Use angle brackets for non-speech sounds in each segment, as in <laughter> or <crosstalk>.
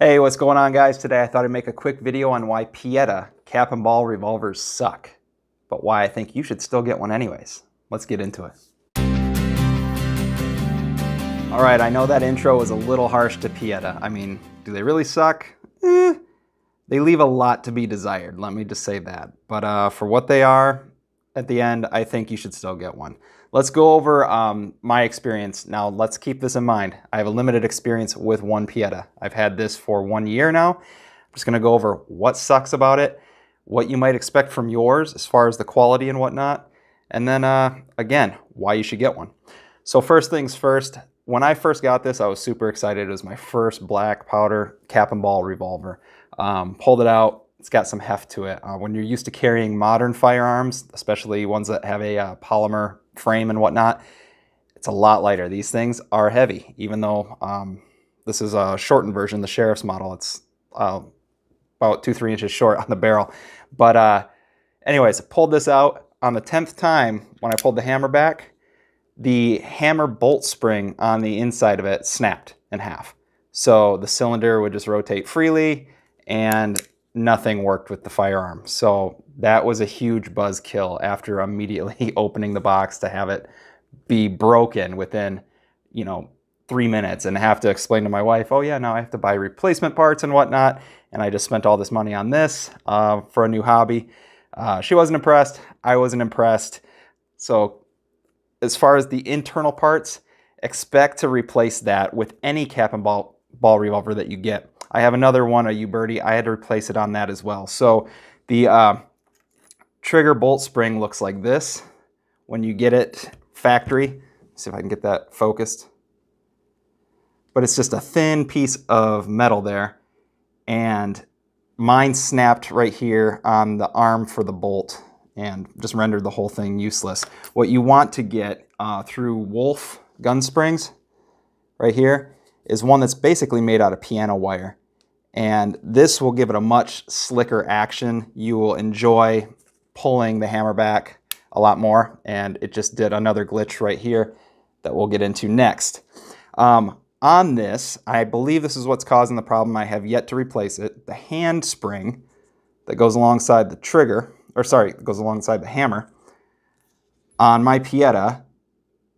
Hey, what's going on guys? Today I thought I'd make a quick video on why Pietta cap and ball revolvers suck, but why I think you should still get one anyways. Let's get into it. All right, I know that intro was a little harsh to Pietta. I mean, do they really suck? Eh, they leave a lot to be desired, let me just say that. But uh, for what they are, at the end, I think you should still get one. Let's go over um, my experience. Now, let's keep this in mind. I have a limited experience with one Pietta. I've had this for one year now. I'm just gonna go over what sucks about it, what you might expect from yours as far as the quality and whatnot, and then uh, again, why you should get one. So first things first, when I first got this, I was super excited. It was my first black powder cap and ball revolver. Um, pulled it out, it's got some heft to it. Uh, when you're used to carrying modern firearms, especially ones that have a uh, polymer frame and whatnot, it's a lot lighter. These things are heavy, even though um, this is a shortened version, the Sheriff's model. It's uh, about two, three inches short <laughs> on the barrel. But uh, anyways, I pulled this out. On the 10th time, when I pulled the hammer back, the hammer bolt spring on the inside of it snapped in half. So the cylinder would just rotate freely and nothing worked with the firearm. So that was a huge buzzkill after immediately <laughs> opening the box to have it be broken within, you know, three minutes and have to explain to my wife, oh yeah, now I have to buy replacement parts and whatnot. And I just spent all this money on this uh, for a new hobby. Uh, she wasn't impressed. I wasn't impressed. So as far as the internal parts, expect to replace that with any cap and ball, ball revolver that you get. I have another one, a Uberti. I had to replace it on that as well. So the uh, trigger bolt spring looks like this when you get it factory. Let's see if I can get that focused. But it's just a thin piece of metal there. And mine snapped right here on the arm for the bolt and just rendered the whole thing useless. What you want to get uh, through Wolf gun springs right here is one that's basically made out of piano wire. And this will give it a much slicker action. You will enjoy pulling the hammer back a lot more. And it just did another glitch right here that we'll get into next. Um, on this, I believe this is what's causing the problem. I have yet to replace it. The hand spring that goes alongside the trigger, or sorry, goes alongside the hammer. On my Pietta,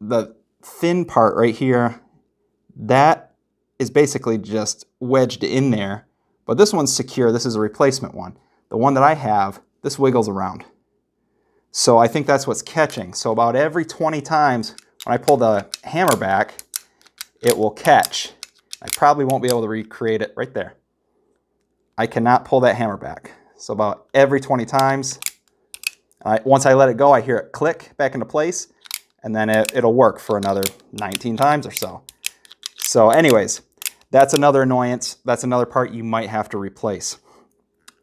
the thin part right here, that is basically just wedged in there. But this one's secure. This is a replacement one. The one that I have, this wiggles around. So I think that's what's catching. So about every 20 times when I pull the hammer back, it will catch. I probably won't be able to recreate it right there. I cannot pull that hammer back. So about every 20 times, I, once I let it go, I hear it click back into place, and then it, it'll work for another 19 times or so. So anyways, that's another annoyance. That's another part you might have to replace.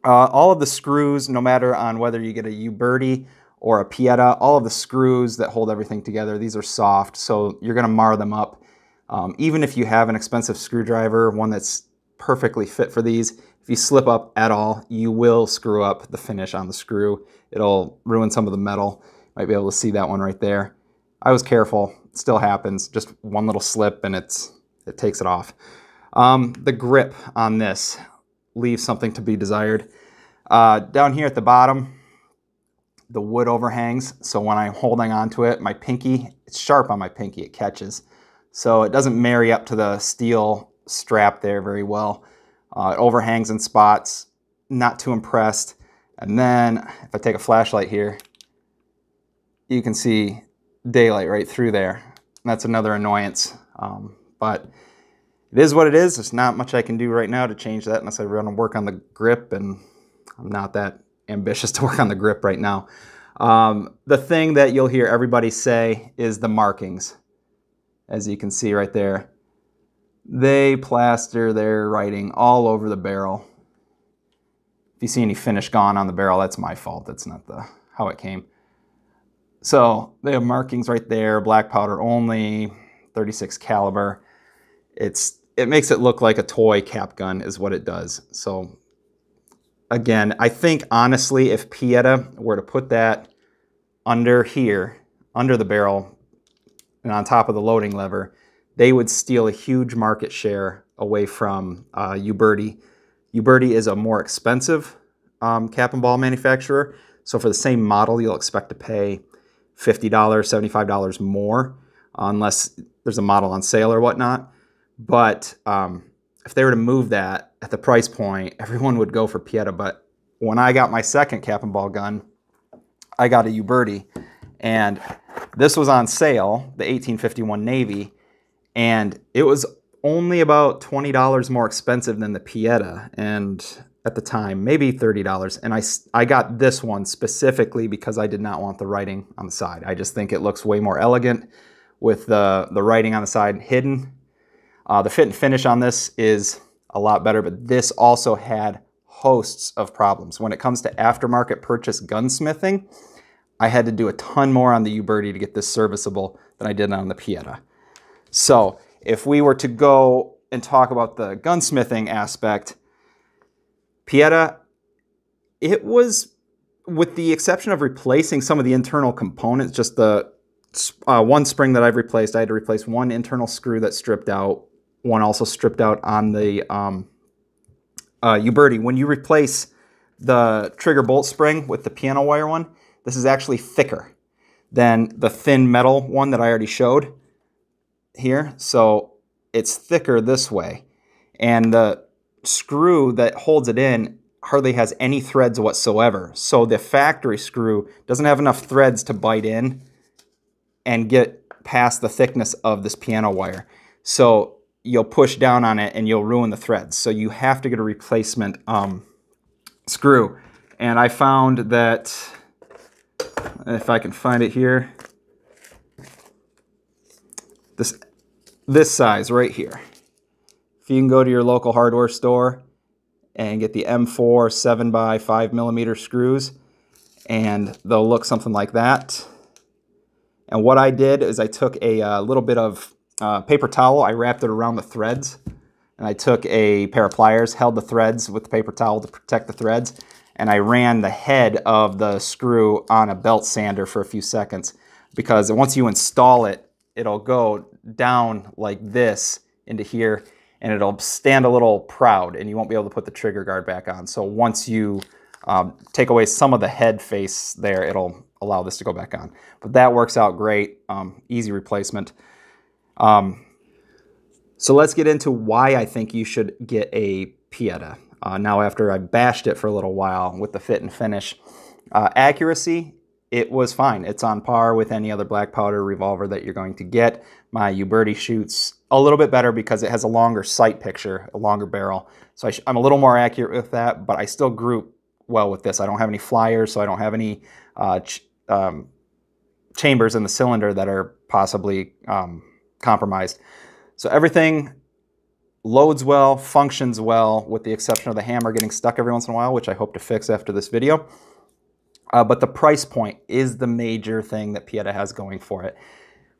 Uh, all of the screws, no matter on whether you get a Uberti or a Pietta, all of the screws that hold everything together, these are soft, so you're gonna mar them up. Um, even if you have an expensive screwdriver, one that's perfectly fit for these, if you slip up at all, you will screw up the finish on the screw. It'll ruin some of the metal. Might be able to see that one right there. I was careful, it still happens. Just one little slip and it's it takes it off. Um, the grip on this leaves something to be desired. Uh, down here at the bottom, the wood overhangs. So when I'm holding onto it, my pinky, it's sharp on my pinky, it catches. So it doesn't marry up to the steel strap there very well. Uh, it overhangs in spots, not too impressed. And then if I take a flashlight here, you can see daylight right through there. that's another annoyance. Um, but it is what it is. There's not much I can do right now to change that unless I want to work on the grip, and I'm not that ambitious <laughs> to work on the grip right now. Um, the thing that you'll hear everybody say is the markings. As you can see right there, they plaster their writing all over the barrel. If you see any finish gone on the barrel, that's my fault. That's not the how it came. So they have markings right there, black powder only, 36 caliber. It's it makes it look like a toy cap gun is what it does. So again, I think honestly, if Pietta were to put that under here, under the barrel and on top of the loading lever, they would steal a huge market share away from uh, Uberti. Uberti is a more expensive um, cap and ball manufacturer. So for the same model, you'll expect to pay $50, $75 more, unless there's a model on sale or whatnot. But um, if they were to move that at the price point, <laughs> everyone would go for Pietta. But when I got my second cap and ball gun, I got a Uberti, and this was on sale, the 1851 Navy, and it was only about $20 more expensive than the Pietta, And at the time, maybe $30. And I, I got this one specifically because I did not want the writing on the side. I just think it looks way more elegant with the, the writing on the side hidden. Uh, the fit and finish on this is a lot better, but this also had hosts of problems. When it comes to aftermarket purchase gunsmithing, I had to do a ton more on the Uberti to get this serviceable than I did on the Pietta. So if we were to go and talk about the gunsmithing aspect, Pietta, it was, with the exception of replacing some of the internal components, just the uh, one spring that I've replaced, I had to replace one internal screw that stripped out, one also stripped out on the um, uh, Uberti. When you replace the trigger bolt spring with the piano wire one, this is actually thicker than the thin metal one that I already showed here. So it's thicker this way. And the screw that holds it in hardly has any threads whatsoever. So the factory screw doesn't have enough threads to bite in and get past the thickness of this piano wire. So you'll push down on it and you'll ruin the threads. So you have to get a replacement um, screw. And I found that, if I can find it here, this, this size right here. If you can go to your local hardware store and get the M4 7 by 5 millimeter screws, and they'll look something like that. And what I did is I took a uh, little bit of uh, paper towel, I wrapped it around the threads, and I took a pair of pliers, held the threads with the paper towel to protect the threads, and I ran the head of the screw on a belt sander for a few seconds because once you install it, it'll go down like this into here and it'll stand a little proud and you won't be able to put the trigger guard back on. So once you um, take away some of the head face there, it'll allow this to go back on. But that works out great, um, easy replacement. Um, so let's get into why I think you should get a Pietta. Uh, now after I bashed it for a little while with the fit and finish, uh, accuracy, it was fine. It's on par with any other black powder revolver that you're going to get. My Uberti shoots a little bit better because it has a longer sight picture, a longer barrel. So I am a little more accurate with that, but I still group well with this. I don't have any flyers, so I don't have any uh, ch um, chambers in the cylinder that are possibly um, compromised. So everything loads well, functions well, with the exception of the hammer getting stuck every once in a while, which I hope to fix after this video. Uh, but the price point is the major thing that Pietta has going for it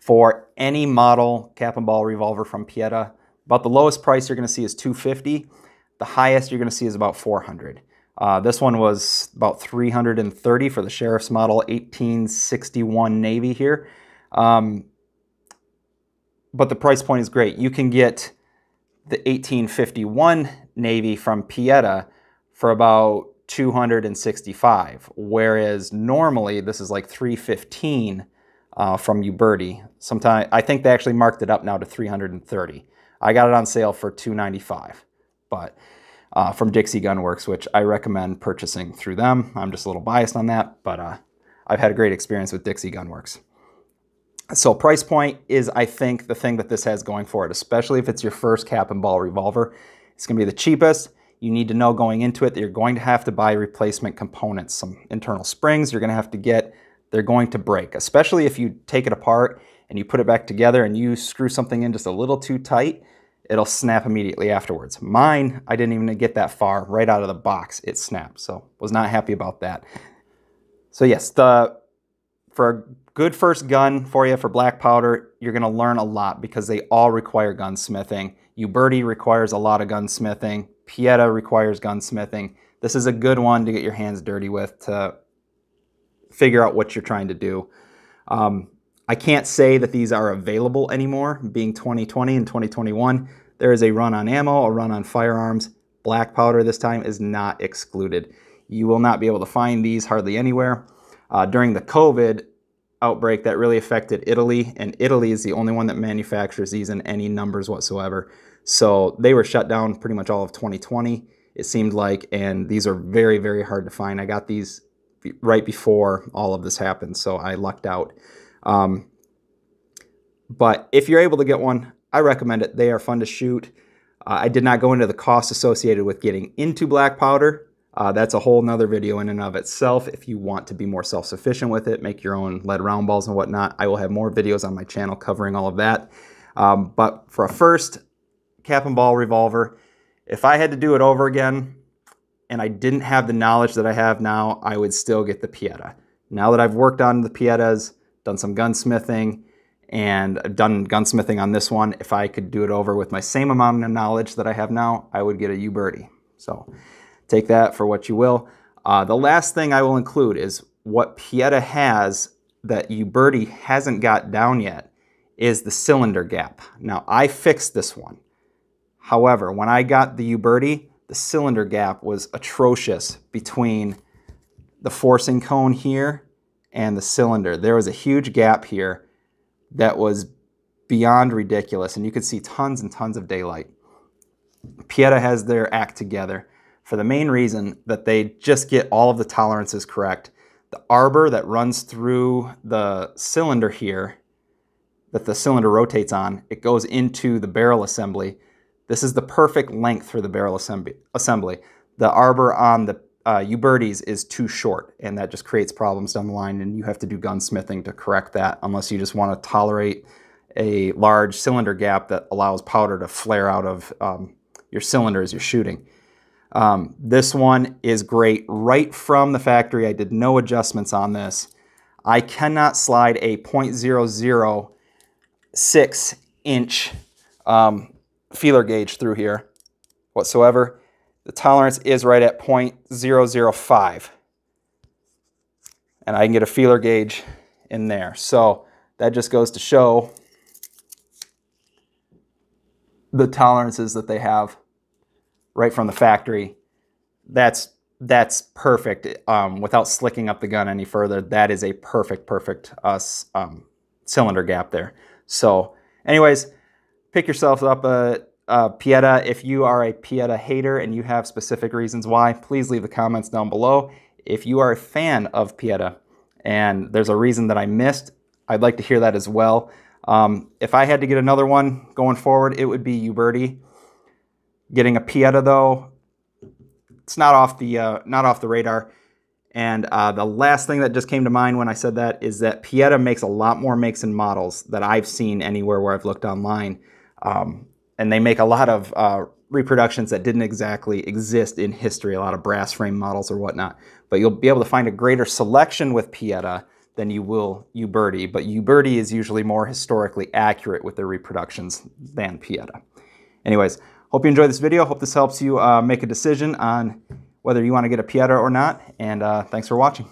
for any model cap and ball revolver from Pietta, About the lowest price you're going to see is 250. The highest you're going to see is about 400. Uh, this one was about 330 for the Sheriff's Model 1861 Navy here. Um, but the price point is great. You can get the 1851 Navy from Pietta for about 265, whereas normally this is like 315 uh, from Uberti. Sometime I think they actually marked it up now to 330. I got it on sale for 295, but uh, from Dixie Gunworks, which I recommend purchasing through them. I'm just a little biased on that, but uh, I've had a great experience with Dixie Gunworks. So price point is, I think, the thing that this has going for it, especially if it's your first cap and ball revolver. It's going to be the cheapest. You need to know going into it that you're going to have to buy replacement components, some internal springs you're going to have to get they're going to break, especially if you take it apart and you put it back together and you screw something in just a little too tight, it'll snap immediately afterwards. Mine, I didn't even get that far. Right out of the box, it snapped. So was not happy about that. So yes, the for a good first gun for you for black powder, you're going to learn a lot because they all require gunsmithing. Uberti requires a lot of gunsmithing. Pietta requires gunsmithing. This is a good one to get your hands dirty with to figure out what you're trying to do. Um, I can't say that these are available anymore, being 2020 and 2021. there is a run on ammo, a run on firearms. Black powder this time is not excluded. You will not be able to find these hardly anywhere. Uh, during the COVID outbreak, that really affected Italy, and Italy is the only one that manufactures these in any numbers whatsoever. So they were shut down pretty much all of 2020, it seemed like, and these are very, very hard to find. I got these right before all of this happened, so I lucked out. Um, but if you're able to get one, I recommend it. They are fun to shoot. Uh, I did not go into the cost associated with getting into black powder. Uh, that's a whole nother video in and of itself. If you want to be more self-sufficient with it, make your own lead round balls and whatnot, I will have more videos on my channel covering all of that. Um, but for a first cap and ball revolver, if I had to do it over again and I didn't have the knowledge that I have now, I would still get the Pietta. Now that I've worked on the Piettas, done some gunsmithing, and I've done gunsmithing on this one. If I could do it over with my same amount of knowledge that I have now, I would get a Uberti. So take that for what you will. Uh, the last thing I will include is what Pietta has that Uberti hasn't got down yet is the cylinder gap. Now I fixed this one. However, when I got the Uberti, the cylinder gap was atrocious between the forcing cone here and the cylinder. There was a huge gap here that was beyond ridiculous, and you could see tons and tons of daylight. Pietta has their act together for the main reason that they just get all of the tolerances correct. The arbor that runs through the cylinder here, that the cylinder rotates on, it goes into the barrel assembly. This is the perfect length for the barrel assembly. The arbor on the uh, Ubertis is too short, and that just creates problems down the line, and you have to do gunsmithing to correct that unless you just want to tolerate a large cylinder gap that allows powder to flare out of um, your cylinder as you're shooting. Um, this one is great right from the factory. I did no adjustments on this. I cannot slide a 0.006 inch um, feeler gauge through here whatsoever. The tolerance is right at 0.005. And I can get a feeler gauge in there. So that just goes to show the tolerances that they have right from the factory. That's that's perfect um, without slicking up the gun any further. That is a perfect, perfect uh, um, cylinder gap there. So anyways, pick yourself up a uh, Pietta. If you are a Pietta hater and you have specific reasons why, please leave the comments down below. If you are a fan of Pietta and there's a reason that I missed, I'd like to hear that as well. Um, if I had to get another one going forward, it would be Uberti. Getting a Pietta though, it's not off the uh, not off the radar. And uh, the last thing that just came to mind when I said that is that Pietta makes a lot more makes and models that I've seen anywhere where I've looked online. Um, and they make a lot of uh, reproductions that didn't exactly exist in history, a lot of brass frame models or whatnot. But you'll be able to find a greater selection with Pietta than you will Uberti, but Uberti is usually more historically accurate with their reproductions than Pietta. Anyways, hope you enjoyed this video. Hope this helps you uh, make a decision on whether you want to get a Pietta or not, and uh, thanks for watching.